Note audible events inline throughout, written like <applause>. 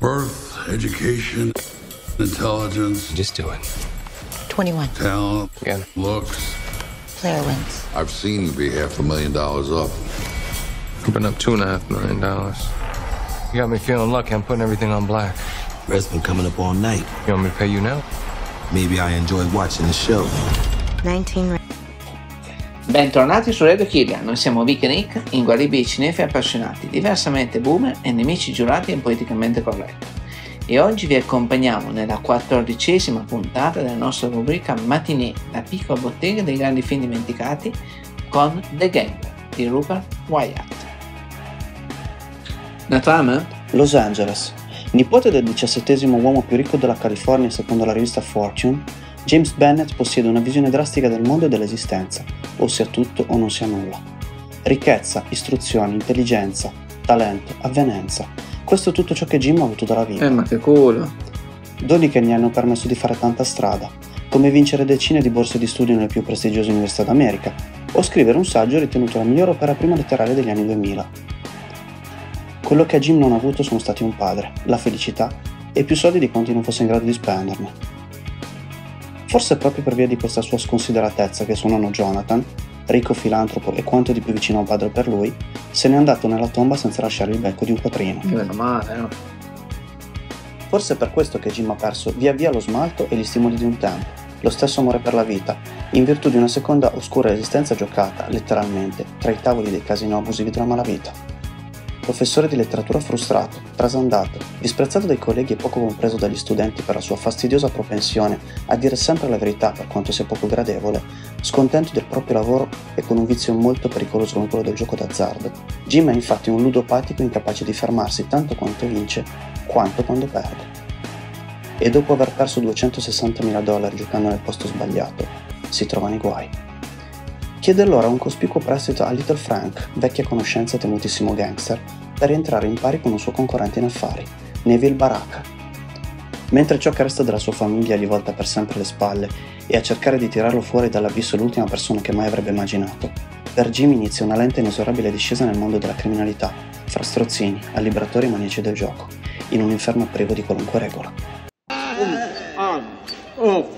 Birth, education, intelligence, Just do it. 21. talent, Again. looks. Player wins. I've seen you be half a million dollars up. I've been up two and a half million dollars. You got me feeling lucky. I'm putting everything on black. Red's been coming up all night. You want me to pay you now? Maybe I enjoy watching the show. 19. Bentornati su Radio Killian, noi siamo Vic e Nick, inguaribili cinefi appassionati, diversamente boomer e nemici giurati e politicamente corretti. E oggi vi accompagniamo nella quattordicesima puntata della nostra rubrica Matinée, la piccola bottega dei grandi film dimenticati, con The Gambler di Rupert Wyatt. Trama? Los Angeles. Nipote del diciassettesimo uomo più ricco della California secondo la rivista Fortune, James Bennett possiede una visione drastica del mondo e dell'esistenza, o sia tutto o non sia nulla. Ricchezza, istruzione, intelligenza, talento, avvenenza. Questo è tutto ciò che Jim ha avuto dalla vita. Eh ma che culo! Doni che gli hanno permesso di fare tanta strada, come vincere decine di borse di studio nelle più prestigiose università d'America, o scrivere un saggio ritenuto la migliore opera prima letteraria degli anni 2000. Quello che Jim non ha avuto sono stati un padre, la felicità e più soldi di quanti non fosse in grado di spenderne. Forse è proprio per via di questa sua sconsideratezza che suo nonno Jonathan, ricco filantropo e quanto di più vicino a un padre per lui, se n'è andato nella tomba senza lasciare il becco di un quattrino. Meno male, no? Forse è per questo che Jim ha perso via via lo smalto e gli stimoli di un tempo, lo stesso amore per la vita, in virtù di una seconda oscura esistenza giocata, letteralmente, tra i tavoli dei casino abusivi della malavita. Professore di letteratura frustrato, trasandato, disprezzato dai colleghi e poco compreso dagli studenti per la sua fastidiosa propensione a dire sempre la verità per quanto sia poco gradevole, scontento del proprio lavoro e con un vizio molto pericoloso come quello del gioco d'azzardo. Jim è infatti un ludopatico incapace di fermarsi tanto quanto vince, quanto quando perde. E dopo aver perso 260.000 dollari giocando nel posto sbagliato, si trova nei guai. Chiede allora un cospicuo prestito a Little Frank, vecchia conoscenza e temutissimo gangster, per rientrare in pari con un suo concorrente in affari, Neville Baraka. Mentre ciò che resta della sua famiglia gli volta per sempre le spalle e a cercare di tirarlo fuori dall'abisso l'ultima persona che mai avrebbe immaginato, per Jim inizia una lenta e inesorabile discesa nel mondo della criminalità, fra strozzini, allibratori e maniaci del gioco, in un inferno privo di qualunque regola. Oh,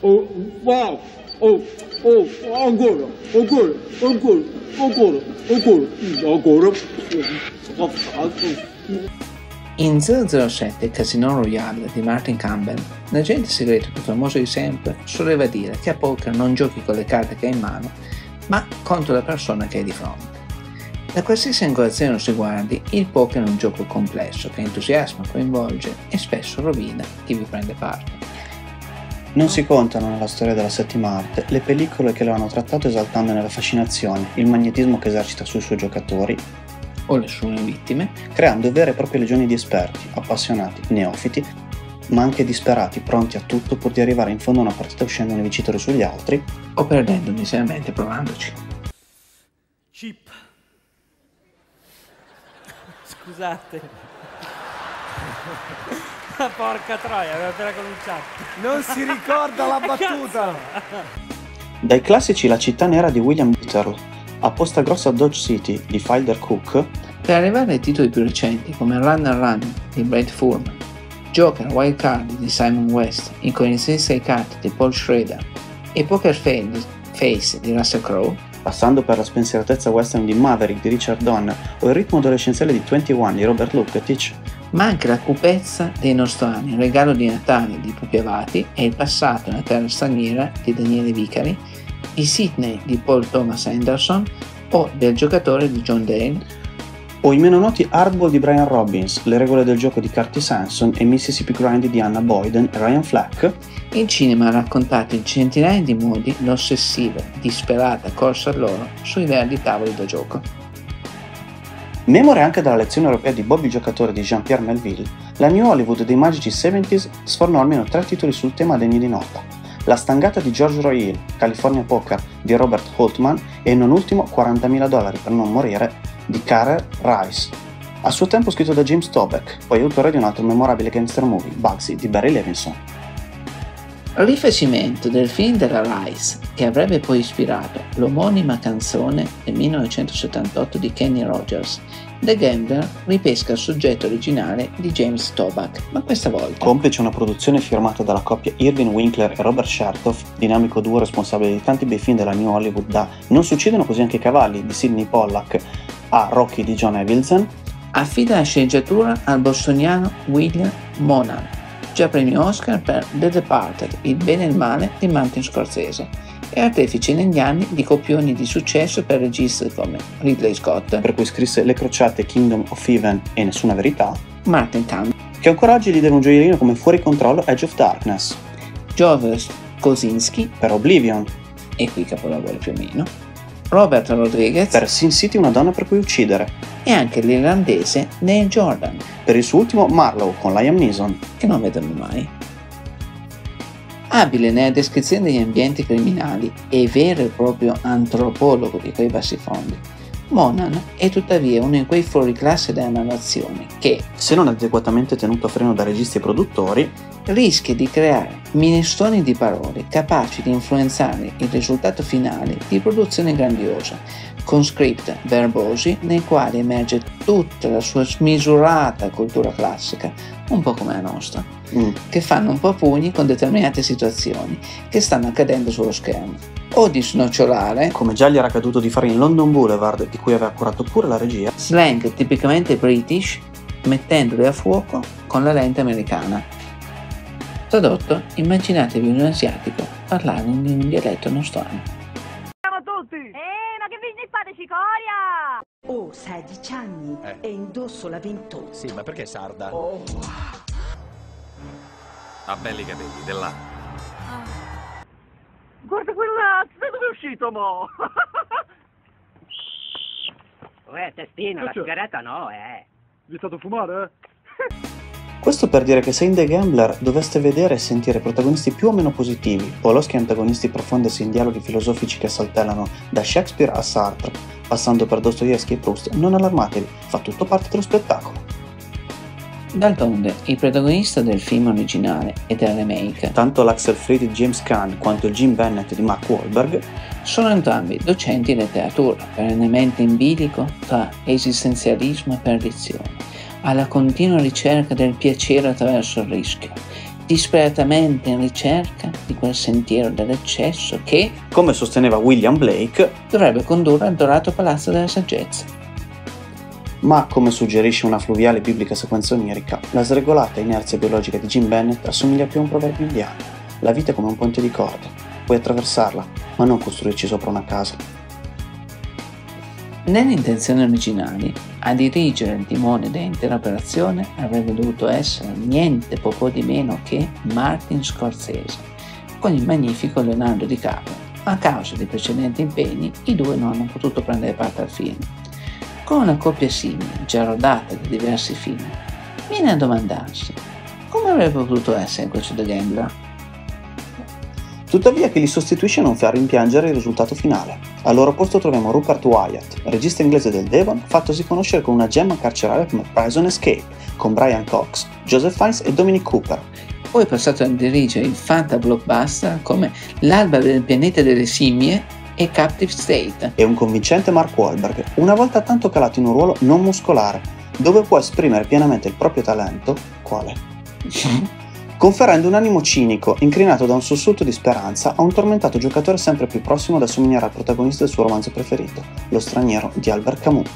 oh, wow, oh, oh, ancora, ancora, ancora, ancora, ancora, ancora. In 007 Casino Royale di Martin Campbell, l'agente segreto più famoso di sempre soleva dire che a poker non giochi con le carte che hai in mano, ma contro la persona che hai di fronte. Da qualsiasi angolazione si guardi, il poker è un gioco complesso che entusiasma, coinvolge e spesso rovina chi vi prende parte. Non si contano nella storia della settima arte le pellicole che lo hanno trattato esaltandone la fascinazione, il magnetismo che esercita sui suoi giocatori, O le sue vittime, creando vere e proprie legioni di esperti, appassionati, neofiti, ma anche disperati, pronti a tutto pur di arrivare in fondo a una partita uscendone vincitori sugli altri, o perdendo miseramente provandoci. Chip. Scusate. <laughs> Porca troia, avevo appena cominciato. Non si ricorda la <laughs> battuta. Dai classici La città nera di William Butler, a Posta Grossa Dodge City di Filder Cook, Per arrivare ai titoli più recenti come Run and Run di Brad Furman, Joker Wild Card di Simon West, in Coincidenza ai carte di Paul Schrader e Poker Face Face di Russell Crowe, passando per la spensieratezza western di Maverick di Richard Donner o il ritmo adolescenziale di 21 di Robert Luketic, ma anche la cupezza dei nostrani, il regalo di Natale di Pupi Avati e il passato nella terra straniera di Daniele Vicari, i Sydney di Paul Thomas Anderson o del giocatore di John Dale, o i meno noti Hardball di Brian Robbins, le regole del gioco di Curtis Sanson e Mississippi Grind di Anna Boyden e Ryan Flack, il cinema ha raccontato in centinaia di modi l'ossessiva, disperata corsa a loro sui verdi tavoli da gioco. Memore anche della lezione europea di Bobby giocatore di Jean-Pierre Melville, la New Hollywood dei magici 70s sfornò almeno tre titoli sul tema degni di nota. La stangata di George Roy Hill, California Poker di Robert Holtman e non ultimo 40.000 dollari per non morire di Carter Rice. A suo tempo scritto da James Toback, poi autore di un altro memorabile gangster movie, Bugsy di Barry Levinson. Rifacimento del film della Rice, che avrebbe poi ispirato l'omonima canzone del 1978 di Kenny Rogers, The Gambler ripesca il soggetto originale di James Toback, ma questa volta Complice una produzione firmata dalla coppia Irving Winkler e Robert Shartoff, dinamico duo responsabile di tanti bei film della New Hollywood da Non succedono così anche i cavalli di Sidney Pollack a Rocky di John Avildsen, affida la sceneggiatura al bostoniano William Monan, già premio Oscar per The Departed, Il bene e il male di Martin Scorsese, e artefice negli anni di copioni di successo per registi come Ridley Scott, per cui scrisse Le crociate Kingdom of Heaven e Nessuna verità, Martin Campbell, che ancora oggi gli deve un gioiellino come Fuori controllo Edge of Darkness, Joseph Kosinski, per Oblivion, e qui capolavoro più o meno, Robert Rodriguez per Sin City Una donna per cui uccidere, e anche l'irlandese Neil Jordan, per il suo ultimo Marlowe con Liam Neeson, che non vedremo mai. Abile nella descrizione degli ambienti criminali e vero e proprio antropologo di quei bassifondi, Monan è tuttavia uno di quei fuoriclasse della narrazione che, se non adeguatamente tenuto a freno da registi e produttori, rischia di creare minestroni di parole capaci di influenzare il risultato finale di produzione grandiosa, con script verbosi nei quali emerge tutta la sua smisurata cultura classica, un po' come la nostra, mm, che fanno un po' pugni con determinate situazioni che stanno accadendo sullo schermo, o di snocciolare come già gli era accaduto di fare in London Boulevard, di cui aveva curato pure la regia, slang tipicamente british, mettendoli a fuoco con la lente americana. Tradotto, immaginatevi un asiatico parlare in un dialetto nostrano. Ciao a tutti! Eh, ma che ne fate cicoria? Ho 16 anni e indosso la 28. Sì, ma perché sarda? Oh. Ha belli capelli, dell'à. Guarda quella, da dove è uscito mo? <laughs> Uè, testina, la Che c'è? sigaretta no, eh. Vi è stato fumare, Questo per dire che se in The Gambler doveste vedere e sentire protagonisti più o meno positivi o loschi antagonisti profondersi in dialoghi filosofici che saltellano da Shakespeare a Sartre, passando per Dostoevsky e Proust, non allarmatevi, fa tutto parte dello spettacolo. D'altronde, il protagonista del film originale e del remake Tanto l'Axel Fried di James Caan quanto il Jim Bennett di Mark Wahlberg sono entrambi docenti di letteratura, perennemente in bilico tra esistenzialismo e perdizione, alla continua ricerca del piacere attraverso il rischio, disperatamente in ricerca di quel sentiero dell'eccesso che, come sosteneva William Blake, dovrebbe condurre al dorato palazzo della saggezza. Ma, come suggerisce una fluviale biblica sequenza onirica, la sregolata inerzia biologica di Jim Bennett assomiglia più a un proverbio indiano. La vita è come un ponte di corde, puoi attraversarla, ma non costruirci sopra una casa. Nelle intenzioni originali, a dirigere il timone dell'intera operazione avrebbe dovuto essere niente poco di meno che Martin Scorsese, con il magnifico Leonardo DiCaprio, a causa di precedenti impegni i due non hanno potuto prendere parte al film. Con una coppia simile, già rodata da diversi film, viene a domandarsi come avrebbe potuto essere questo The Gambler. Tuttavia chi li sostituisce non fa rimpiangere il risultato finale. Al loro posto troviamo Rupert Wyatt, regista inglese del Devon, fattosi conoscere con una gemma carceraria come Prison Escape, con Brian Cox, Joseph Fiennes e Dominic Cooper. Poi è passato a dirigere il fanta blockbuster come L'alba del pianeta delle scimmie e Captive State. E un convincente Mark Wahlberg, una volta tanto calato in un ruolo non muscolare, dove può esprimere pienamente il proprio talento, quale? <laughs> conferendo un animo cinico, incrinato da un sussulto di speranza a un tormentato giocatore sempre più prossimo ad assomigliare al protagonista del suo romanzo preferito, Lo straniero di Albert Camus.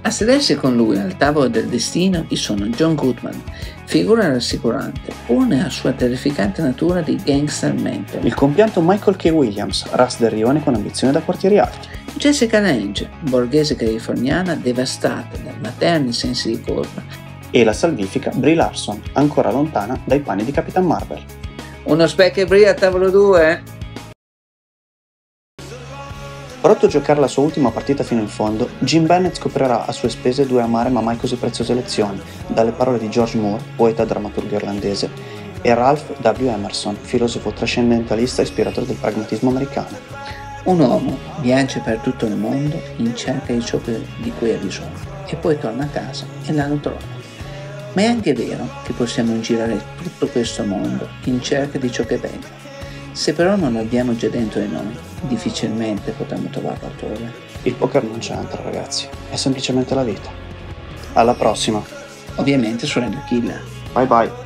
A sedersi con lui al tavolo del destino vi sono John Goodman, figura rassicurante, pur nella sua terrificante natura di gangster mentor. Il compianto Michael K. Williams, ras del rione con ambizioni da quartieri alti. Jessica Lange, borghese californiana devastata da materni sensi di colpa. E la salvifica Brie Larson, ancora lontana dai panni di Capitan Marvel. Uno specchio e Brie a tavolo 2? Pronto a giocare la sua ultima partita fino in fondo, Jim Bennett scoprirà a sue spese due amare ma mai così preziose lezioni, dalle parole di George Moore, poeta drammaturgo irlandese, e Ralph W. Emerson, filosofo trascendentalista ispiratore del pragmatismo americano. Un uomo viaggia per tutto il mondo in cerca di ciò di cui ha bisogno e poi torna a casa e lo trova. Ma è anche vero che possiamo girare tutto questo mondo in cerca di ciò che è bello. Se però non abbiamo già dentro di noi, difficilmente potremo trovarlo altrove. Il poker non c'entra, ragazzi, è semplicemente la vita. Alla prossima. Ovviamente su Radio Killer. Bye bye.